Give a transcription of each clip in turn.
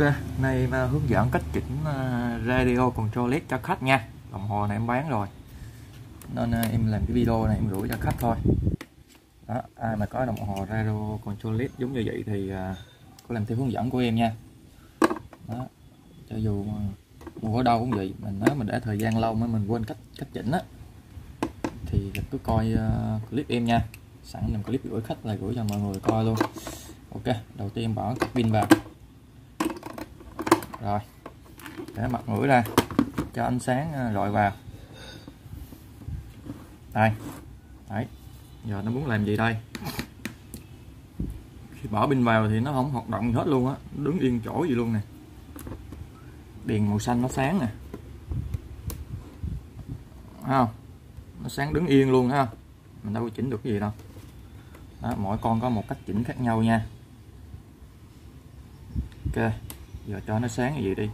Ok, nay mà hướng dẫn cách chỉnh ờ, radio control LED cho khách nha. Đồng hồ này em bán rồi. Nên em làm cái video này em gửi cho khách thôi. Đó, ai mà có đồng hồ radio control LED giống như vậy thì có làm theo hướng dẫn của em nha. Đó, cho dù mua ở đâu cũng vậy mình nếu mình để thời gian lâu mới mình quên cách cách chỉnh á thì cứ coi clip em nha. Sẵn làm clip gửi khách là gửi cho mọi người coi luôn. Ok đầu tiên em bỏ pin vào rồi. Để mặt mũi ra. Cho ánh sáng ờ, rọi vào. Đây. Đấy. Giờ nó muốn làm gì đây? Khi bỏ pin vào thì nó không hoạt động gì hết luôn á. Đứng yên chỗ gì luôn nè. Đèn màu xanh nó sáng nè. Không? Nó sáng đứng yên luôn ha mình đâu có chỉnh được cái gì đâu. Đó, mỗi con có một cách chỉnh khác nhau nha. Ok giờ cho nó sáng như gì đi.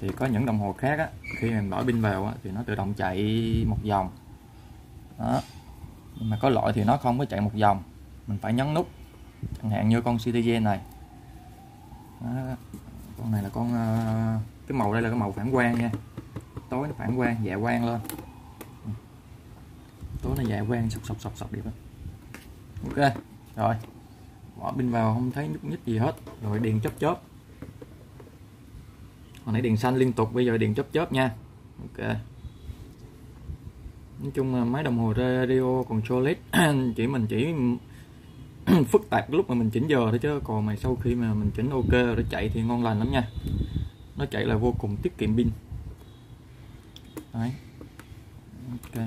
Thì có những đồng hồ khác á khi mình bỏ pin vào á, thì nó tự động chạy một vòng. Đó. Nhưng mà có loại thì nó không có chạy một vòng. Mình phải nhấn nút. Chẳng hạn như con Citizen này. Đó. con này là con ờ, cái màu đây là cái màu phản quang nha. Tối nó phản quang dạ quang lên. Ừ. Tối nó dạ quang sọc sọc sọc sọc đẹp ok rồi. Bỏ pin vào không thấy nhúc nhích gì hết. Rồi đèn chớp chớp hồi nãy đèn xanh liên tục, bây giờ đèn chớp chớp nha. Ok. Nói chung là máy đồng hồ radio còn solid chỉ mình chỉ phức tạp lúc mà mình chỉnh giờ thôi chứ, còn mày sau khi mà mình chỉnh ok rồi nó chạy thì ngon lành lắm nha. Nó chạy là vô cùng tiết kiệm pin. Đấy. Ok.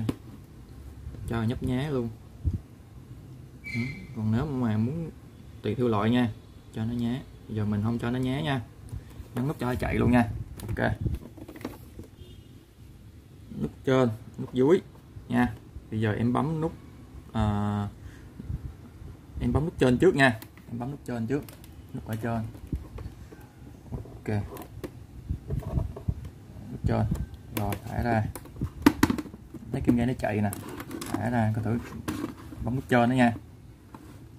Cho nhấp nhá luôn. Ừ, còn nếu mà muốn tùy theo loại nha, cho nó nhá. Giờ mình không cho nó nhá nha nhấn nút cho nó chạy luôn nha. Ok. Nút trên nút dưới. Nha. Bây giờ em bấm nút à, em bấm nút trên trước nha. Em bấm nút trên trước nút ở trên. Ok. Nút trên. Rồi thả ra. Lấy kim dây nó chạy nè. Thả ra có thử. Bấm nút trên đó nha.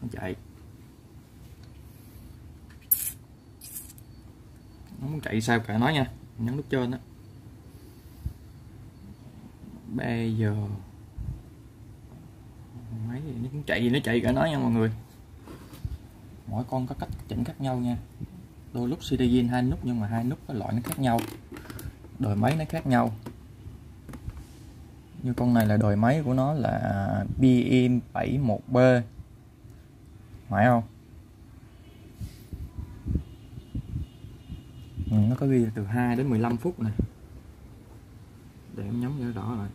Nó chạy nó muốn chạy sao cả nói nha. Nhấn nút trên đó bây giờ máy gì nó cũng chạy gì nó chạy cả nói nha mọi người. Mỗi con có cách chỉnh khác nhau nha. Đôi lúc CDJin hai nút nhưng mà hai nút cái loại nó khác nhau. Đời máy nó khác nhau. Như con này là đời máy của nó là BM71B phải không ừ, nó có ghi từ 2 đến 15 phút này. Để em nhắm cho rõ lại.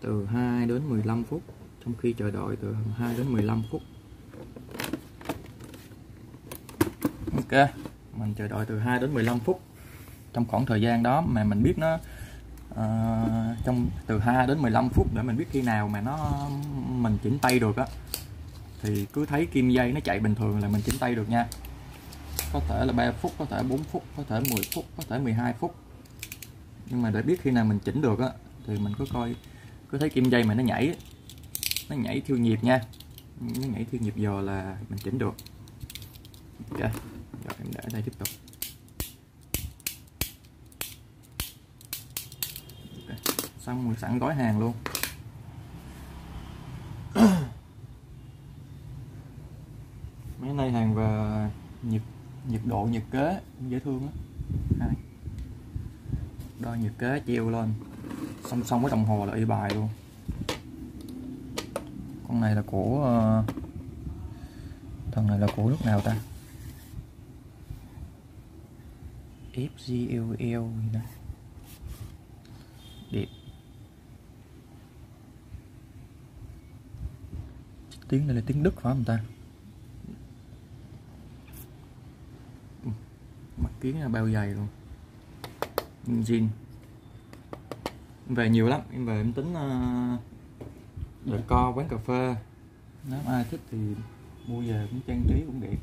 Từ 2 đến 15 phút trong khi chờ đợi từ 2 đến 15 phút. Ok mình chờ đợi từ 2 đến 15 phút. Trong khoảng thời gian đó mà mình biết nó uh, trong từ 2 đến 15 phút để mình biết khi nào mà nó mình chỉnh tay được á thì cứ thấy kim dây nó chạy bình thường là mình chỉnh tay được nha có thể là 3 phút, có thể 4 phút, có thể 10 phút, có thể 12 phút. Nhưng mà để biết khi nào mình chỉnh được á, thì mình cứ coi, cứ thấy kim dây mà nó nhảy nó nhảy theo nhịp nha. Nó nhảy theo nhịp giờ là mình chỉnh được. Ok, rồi em để đây tiếp tục. Okay. xong rồi sẵn gói hàng luôn. Mấy nay hàng và nhịp nhiệt độ, nhiệt kế, dễ thương hai. Đo nhiệt kế, treo lên. Song song với đồng hồ là y bài luôn. Con này là của ờ, thằng này là của lúc nào ta? FGLL gì đó đẹp. Tiếng này là tiếng Đức phải không ta? Mặt kiến là bao dày luôn. Zin về nhiều lắm. Em về em tính uh, để co quán cà phê. Nếu ai thích thì mua về cũng trang trí cũng đẹp.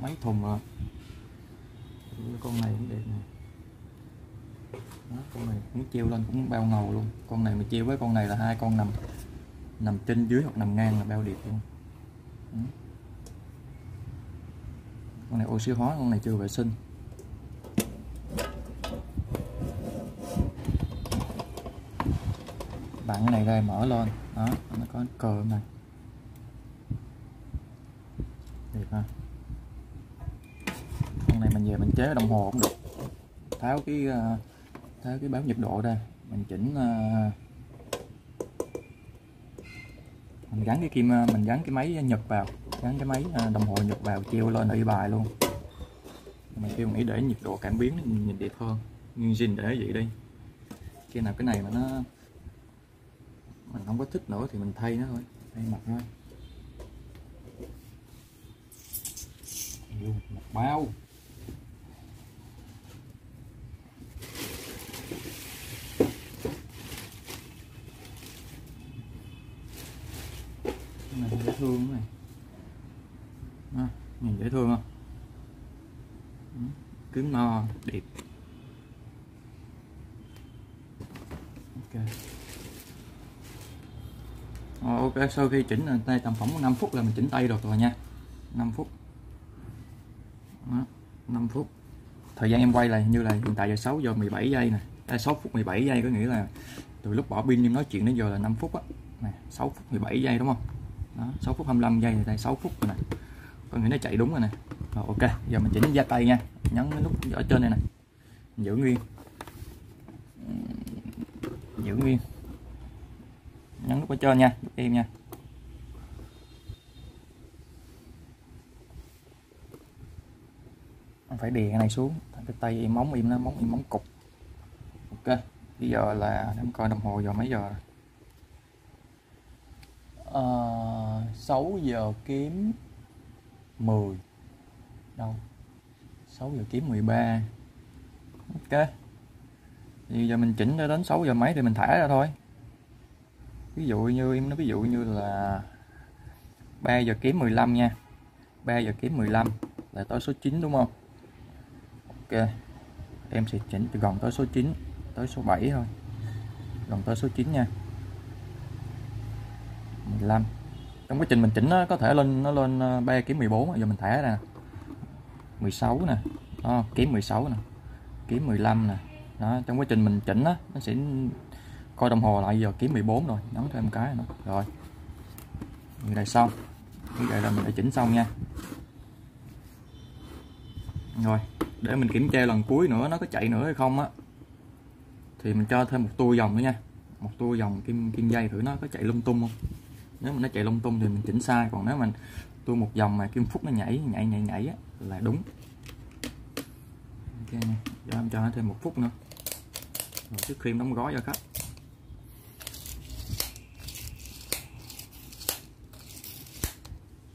Mấy thùng rồi con này cũng đẹp nè. Con này cũng treo lên cũng bao ngầu luôn. Con này mà treo với con này là hai con nằm nằm trên dưới hoặc nằm ngang là bao đẹp luôn. Con này oxy hóa con này chưa vệ sinh. Bạn cái này đây mở lên. Đó, nó có cờ này. Đẹp ha. Con này mình về mình chế đồng hồ cũng được. Tháo cái ờ, tháo cái báo nhiệt độ đây mình chỉnh ờ, mình gắn cái kim ờ, mình gắn cái máy nhật vào. Gắn cái máy đồng hồ nhật vào, treo lên y bài luôn. Mình kêu nghĩ để nhiệt độ cảm biến nhìn đẹp hơn. Nhưng zin để vậy đi. Khi nào cái này mà nó mình không có thích nữa thì mình thay nó thôi thay mặt thôi. Luôn một bao. Này dễ thương này. À, nhìn dễ thương không? Ừ, Cứng no đẹp. Ok. Rồi, ok sau khi chỉnh tay tầm khoảng 5 phút là mình chỉnh tay được rồi nha. 5 phút. Đó, 5 phút. Thời gian em quay là như là hiện tại giờ 6 giờ 17 giây nè. À, 6 phút 17 giây có nghĩa là từ lúc bỏ pin em nói chuyện đến giờ là 5 phút á. Nè 6 phút 17 giây đúng không? Đó, 6 phút 25 giây thì đây 6 phút rồi nè. Có nghĩa nó chạy đúng rồi nè. Rồi ok giờ mình chỉnh ra tay nha. Nhấn cái nút ở trên này nè. Giữ nguyên. Giữ nguyên nhấn nút ở trên nha giúp em nha. Phải đè cái này xuống cái tay em móng im nó móng im móng cục. Ok bây giờ là em coi đồng hồ giờ mấy giờ à, 6 giờ kiếm 10 đâu? 6 giờ kiếm 13 ok. Thì giờ mình chỉnh cho đến 6 giờ mấy thì mình thả ra thôi ví dụ như em nói ví dụ như là 3 giờ kiếm 15 nha. 3 giờ kiếm 15 là tới số 9 đúng không? Ok em sẽ chỉnh từ gần tới số 9 tới số 7 thôi. Gần tới số 9 nha. 15 trong quá trình mình chỉnh nó có thể lên nó lên 3 kiếm 14 giờ mình thả ra 16 nè đó, kiếm 16 nè kiếm 15 nè. Đó trong quá trình mình chỉnh đó, nó sẽ coi đồng hồ lại giờ kiếm 14 rồi nhấn thêm cái nữa. Rồi. Như này xong. Như vậy là mình đã chỉnh xong nha. Rồi để mình kiểm tra lần cuối nữa nó có chạy nữa hay không á. Thì mình cho thêm một tua dòng nữa nha. Một tua dòng kim kim dây thử nó có chạy lung tung không. Nếu mà nó chạy lung tung thì mình chỉnh sai còn nếu mình tua một dòng mà kim phút nó nhảy nhảy nhảy nhảy á, là đúng. Ok nha cho em cho nó thêm một phút nữa. Rồi trước khi đóng gói cho khách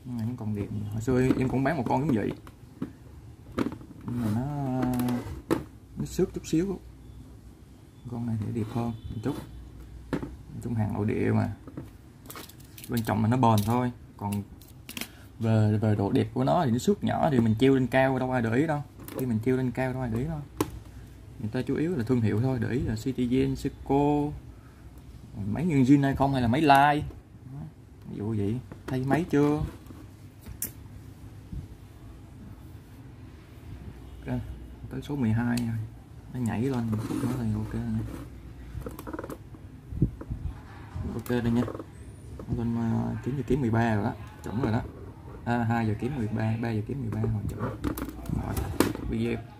này vẫn còn đẹp hồi xưa em cũng bán một con giống vậy. Nhưng mà nó nó xước chút xíu. Con này thì đẹp hơn một chút. Trong hàng nội địa mà. Bên trong mà nó bền thôi. Còn về về độ đẹp của nó thì nó xước nhỏ thì mình treo lên cao đâu ai để ý đâu. Khi mình treo lên cao đâu ai để ý đâu. Người ta chủ yếu là thương hiệu thôi để ý là Citizen, Seiko máy nhân zin hay không hay là máy like ví dụ vậy. Thay máy chưa ok tới số 12 rồi. Nó nhảy lên. Một phút nữa thì ok này. ok đây nha. Lên uh, kiếm giờ kiếm 13 rồi đó. Chuẩn rồi đó. À, 2 giờ kiếm 13 3 giờ kiếm 13 hồi chuẩn. Rồi video